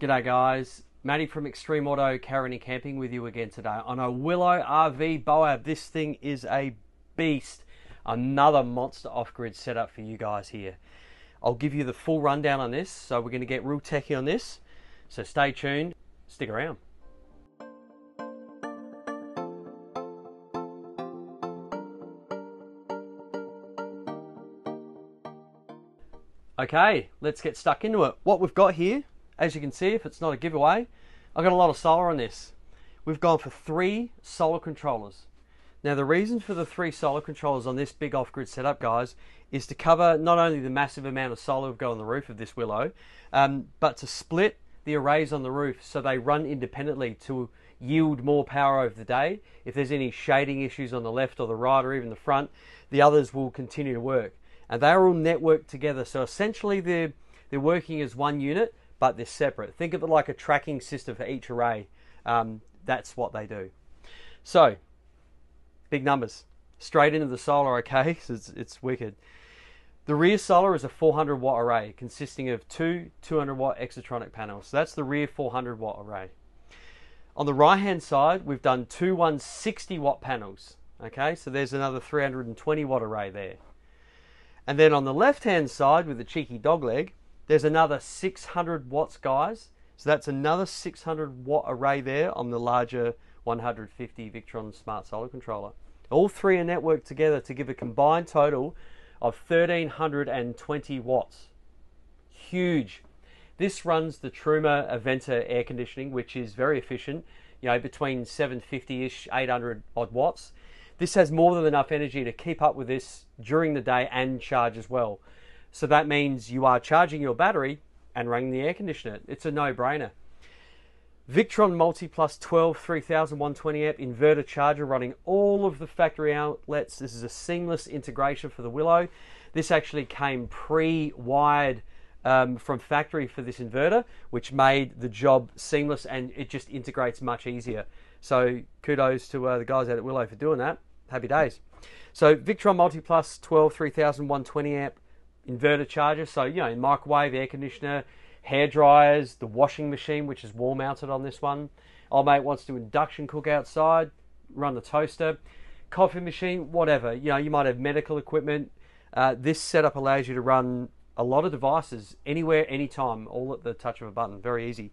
G'day guys, Matty from Extreme Auto Carony Camping with you again today on a Willow RV Boab. This thing is a beast. Another monster off-grid setup for you guys here. I'll give you the full rundown on this, so we're going to get real techy on this. So stay tuned, stick around. Okay, let's get stuck into it. What we've got here as you can see, if it's not a giveaway, I've got a lot of solar on this. We've gone for three solar controllers. Now the reason for the three solar controllers on this big off-grid setup, guys, is to cover not only the massive amount of solar we've got on the roof of this Willow, um, but to split the arrays on the roof so they run independently to yield more power over the day. If there's any shading issues on the left or the right or even the front, the others will continue to work. And they're all networked together, so essentially they're, they're working as one unit, but they're separate. Think of it like a tracking system for each array. Um, that's what they do. So, big numbers. Straight into the solar, okay? So it's, it's wicked. The rear solar is a 400 watt array consisting of two 200 watt Exotronic panels. So that's the rear 400 watt array. On the right hand side, we've done two 160 watt panels. Okay, so there's another 320 watt array there. And then on the left hand side with the cheeky dog leg, there's another 600 watts, guys. So that's another 600 watt array there on the larger 150 Victron Smart Solar Controller. All three are networked together to give a combined total of 1320 watts. Huge. This runs the Truma Aventa air conditioning, which is very efficient, you know, between 750-ish, 800 odd watts. This has more than enough energy to keep up with this during the day and charge as well. So that means you are charging your battery and running the air conditioner. It's a no-brainer. Victron Multi Plus 12 3120 amp inverter charger running all of the factory outlets. This is a seamless integration for the Willow. This actually came pre-wired um, from factory for this inverter, which made the job seamless and it just integrates much easier. So kudos to uh, the guys out at Willow for doing that. Happy days. So Victron Multi Plus 12 3120 amp inverter charger. So, you know, microwave, air conditioner, hair dryers, the washing machine, which is wall mounted on this one. Old mate wants to induction cook outside, run the toaster, coffee machine, whatever. You know, you might have medical equipment. Uh, this setup allows you to run a lot of devices anywhere, anytime, all at the touch of a button. Very easy.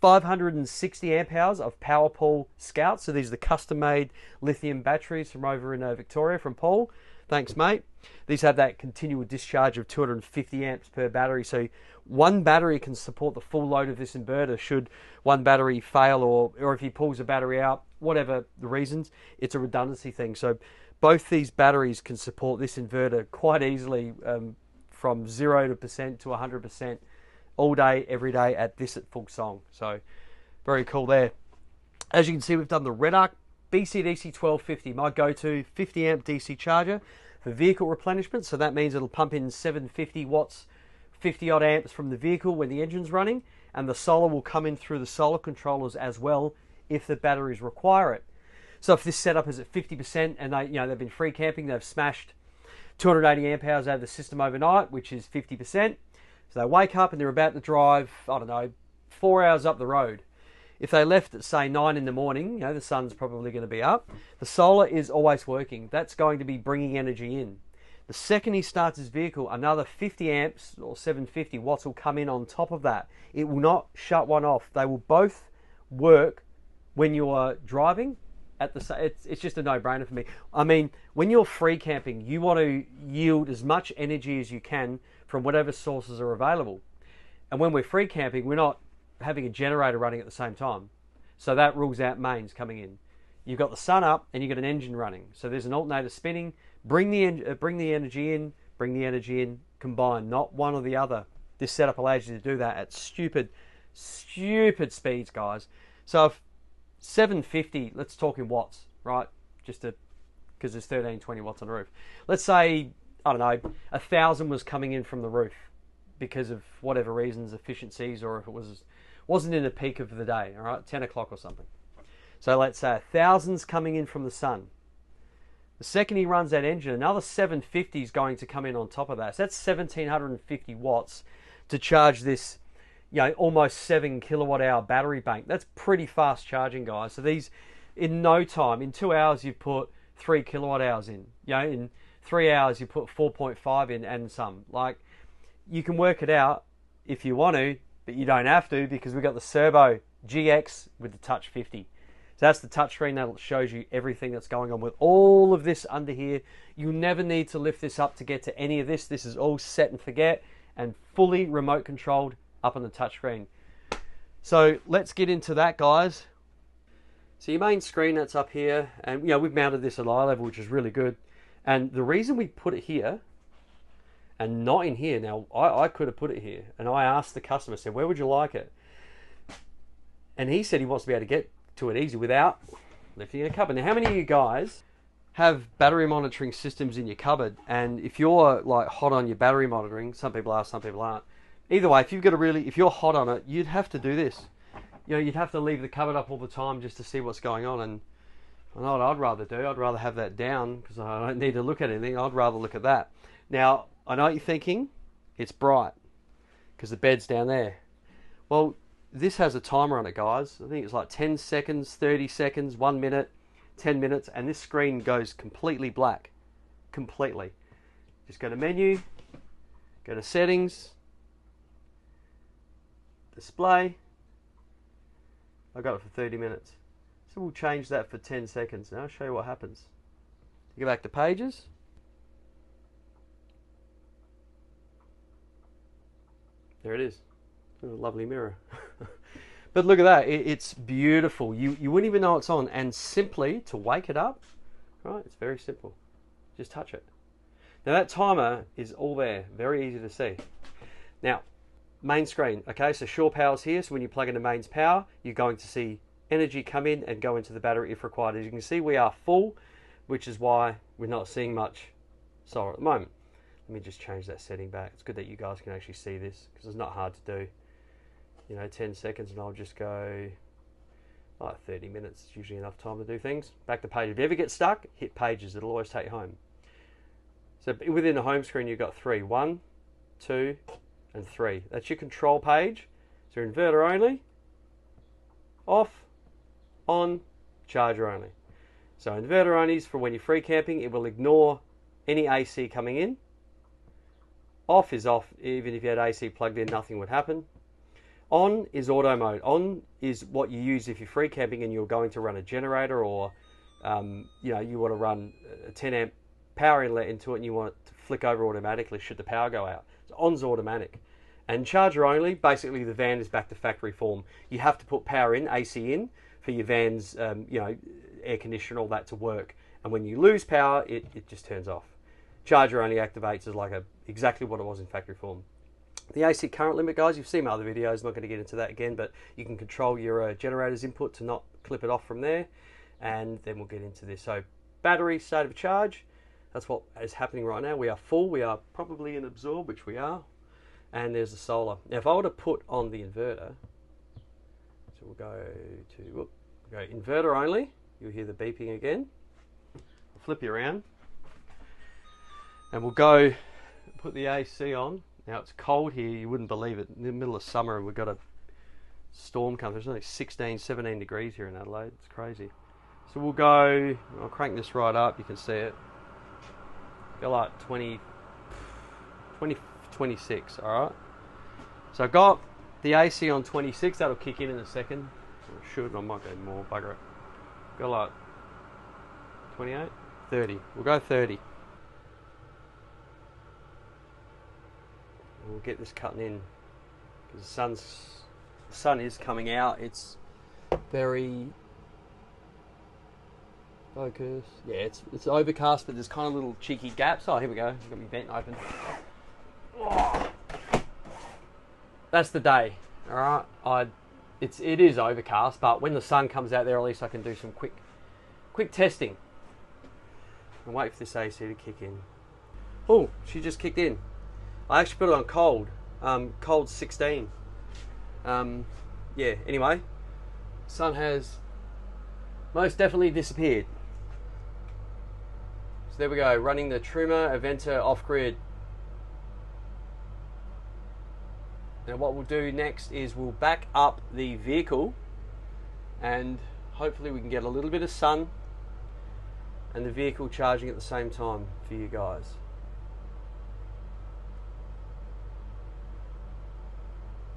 560 amp hours of PowerPaul Scout. So these are the custom made lithium batteries from over in uh, Victoria from Paul. Thanks, mate. These have that continual discharge of 250 amps per battery. So one battery can support the full load of this inverter should one battery fail or, or if he pulls a battery out, whatever the reasons, it's a redundancy thing. So both these batteries can support this inverter quite easily um, from 0 to percent to 100% all day, every day at this at full song. So very cool there. As you can see, we've done the Redarc BCDC 1250, my go-to 50 amp DC charger for vehicle replenishment. So that means it'll pump in 750 watts, 50 odd amps from the vehicle when the engine's running, and the solar will come in through the solar controllers as well if the batteries require it. So if this setup is at 50% and they, you know, they've been free camping, they've smashed 280 amp hours out of the system overnight, which is 50%. So they wake up and they're about to drive, I don't know, four hours up the road. If they left at say nine in the morning, you know the sun's probably going to be up. The solar is always working. That's going to be bringing energy in. The second he starts his vehicle, another 50 amps or 750 watts will come in on top of that. It will not shut one off. They will both work when you are driving at the it's it's just a no-brainer for me. I mean, when you're free camping, you want to yield as much energy as you can from whatever sources are available. And when we're free camping, we're not having a generator running at the same time. So that rules out mains coming in. You've got the sun up and you've got an engine running. So there's an alternator spinning. Bring the en- uh, bring the energy in, bring the energy in, combine, not one or the other. This setup allows you to do that at stupid, stupid speeds, guys. So if 750, let's talk in watts, right? Just to because there's 13, 20 watts on the roof. Let's say I don't know, a thousand was coming in from the roof because of whatever reasons, efficiencies, or if it was wasn't in the peak of the day, all right, 10 o'clock or something. So let's say thousand's coming in from the sun. The second he runs that engine, another 750 is going to come in on top of that. So that's 1750 watts to charge this, you know, almost seven kilowatt hour battery bank. That's pretty fast charging, guys. So these, in no time, in two hours, you've put three kilowatt hours in. You know, in three hours, you put 4.5 in and some. Like, you can work it out if you want to, but you don't have to because we've got the Cerbo GX with the Touch 50. So that's the touchscreen that shows you everything that's going on with all of this under here. You never need to lift this up to get to any of this. This is all set and forget and fully remote controlled up on the touchscreen. So let's get into that, guys. So your main screen that's up here, and you know we've mounted this at eye level, which is really good. And the reason we put it here and not in here, now I, I could have put it here, and I asked the customer, said, where would you like it? And he said he wants to be able to get to it easy without lifting a cupboard. Now, how many of you guys have battery monitoring systems in your cupboard? And if you're like hot on your battery monitoring, some people are, some people aren't. Either way, if you've got a really, if you're hot on it, you'd have to do this. You know, you'd have to leave the cupboard up all the time just to see what's going on. And I know what I'd rather do. I'd rather have that down because I don't need to look at anything. I'd rather look at that. Now, I know what you're thinking. It's bright because the bed's down there. Well, this has a timer on it, guys. I think it's like 10 seconds, 30 seconds, one minute, 10 minutes, and this screen goes completely black. Completely. Just go to menu, go to settings, display. I got it for 30 minutes. So we'll change that for 10 seconds. Now I'll show you what happens. You go back to pages. There it is. a lovely mirror. but look at that. It, it's beautiful. You, you wouldn't even know it's on. And simply to wake it up, right, it's very simple. Just touch it. Now that timer is all there. Very easy to see. Now, main screen. Okay, so Shore Power's here. So when you plug into mains power, you're going to see energy come in and go into the battery if required. As you can see, we are full, which is why we're not seeing much solar at the moment. Let me just change that setting back. It's good that you guys can actually see this because it's not hard to do. You know, 10 seconds and I'll just go like 30 minutes. It's usually enough time to do things. Back to page. If you ever get stuck, hit pages. It'll always take you home. So within the home screen, you've got three. One, two, and three. That's your control page. So inverter only, off, on, charger only. So inverter only is for when you're free camping. It will ignore any AC coming in off is off, even if you had AC plugged in, nothing would happen. On is auto mode. On is what you use if you're free camping and you're going to run a generator or um, you know you want to run a 10 amp power inlet into it and you want it to flick over automatically should the power go out. So on's automatic. And charger only, basically the van is back to factory form. You have to put power in, AC in, for your van's um, you know air conditioner, all that to work. And when you lose power, it, it just turns off. Charger only activates as like a exactly what it was in factory form. The AC current limit, guys, you've seen my other videos, not going to get into that again, but you can control your uh, generator's input to not clip it off from there, and then we'll get into this. So, battery state of charge, that's what is happening right now. We are full, we are probably in absorb, which we are, and there's the solar. Now, if I were to put on the inverter, so we'll go to, whoop, we'll go inverter only, you'll hear the beeping again. I'll flip you around, and we'll go put the AC on. Now it's cold here, you wouldn't believe it. In the middle of summer, and we've got a storm coming. There's only 16, 17 degrees here in Adelaide. It's crazy. So we'll go, I'll crank this right up, you can see it. Go like 20, 20 26, alright? So I've got the AC on 26, that'll kick in in a second. It should, I might go more, bugger it. Go like 28, 30. We'll go 30. We'll get this cutting in because the sun's the sun is coming out. It's very focus. Yeah, it's it's overcast, but there's kind of little cheeky gaps. Oh, here we go. Got my vent open. Oh. That's the day. All right. I it's it is overcast, but when the sun comes out there, at least I can do some quick quick testing. And wait for this AC to kick in. Oh, she just kicked in. I actually put it on cold. Um, cold 16. Um, yeah. Anyway, sun has most definitely disappeared. So there we go, running the Truma Aventa off grid. Now what we'll do next is we'll back up the vehicle and hopefully we can get a little bit of sun and the vehicle charging at the same time for you guys.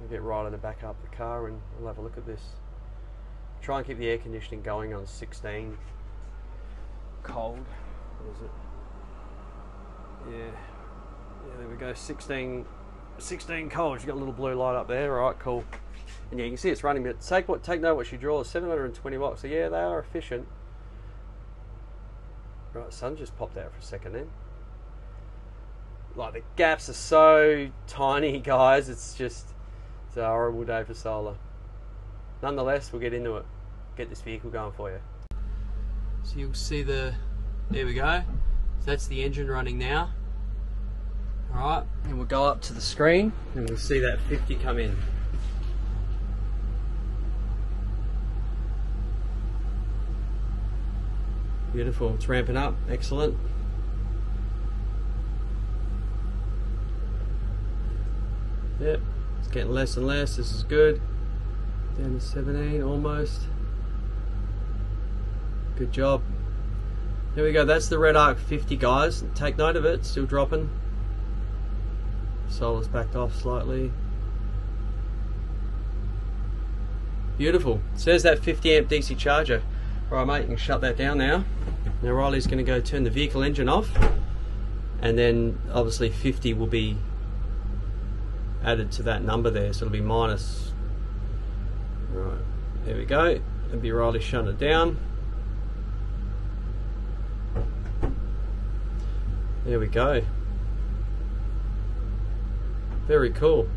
We'll get right to back up the car and we'll have a look at this. Try and keep the air conditioning going on 16. Cold. What is it? Yeah. Yeah, there we go. 16, 16 cold. She's got a little blue light up there. All right, cool. And yeah, you can see it's running. But take what take note what she draws. 720 watts. So yeah, they are efficient. Right, sun just popped out for a second then. Like the gaps are so tiny, guys. It's just it's a horrible day for solar. Nonetheless, we'll get into it. Get this vehicle going for you. So you'll see the, there we go. So that's the engine running now. Alright, and we'll go up to the screen and we'll see that 50 come in. Beautiful, it's ramping up, excellent. Yep, it's getting less and less, this is good. Down to 17 almost. Good job. There we go, that's the Redarc 50 guys. Take note of it, still dropping. Solar's backed off slightly. Beautiful. It says that 50 amp DC charger. Alright mate, you can shut that down now. Now Riley's going to go turn the vehicle engine off. And then obviously 50 will be added to that number there. So it'll be minus. Right, there we go. And be Riley it down. There we go. Very cool.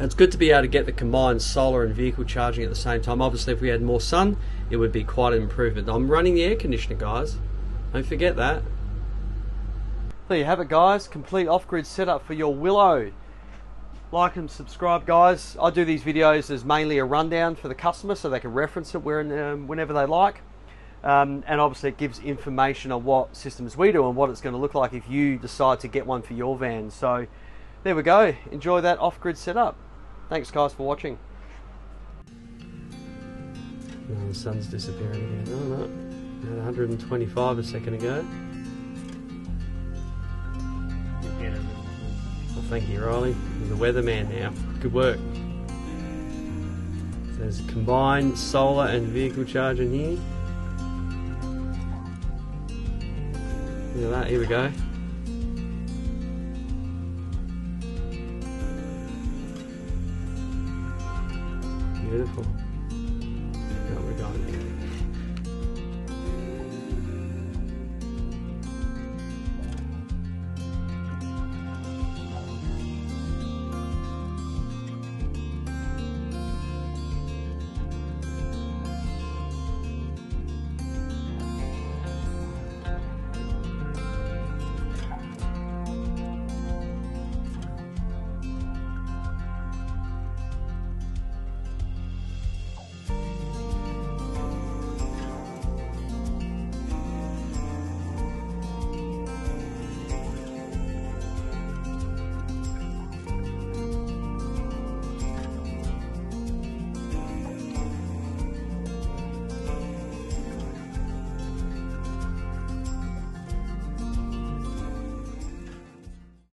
it's good to be able to get the combined solar and vehicle charging at the same time. Obviously, if we had more sun, it would be quite an improvement. I'm running the air conditioner, guys. Don't forget that. There you have it, guys. Complete off-grid setup for your Willow. Like and subscribe, guys. I do these videos as mainly a rundown for the customer so they can reference it um, whenever they like. Um, and obviously it gives information on what systems we do and what it's going to look like if you decide to get one for your van. So there we go. Enjoy that off-grid setup. Thanks guys for watching. The sun's disappearing again. Oh no, 125 a second ago. Thank you, Riley. You're the weatherman now. Good work. So there's a combined solar and vehicle charging here. Look at that, here we go. Beautiful. Now we're going.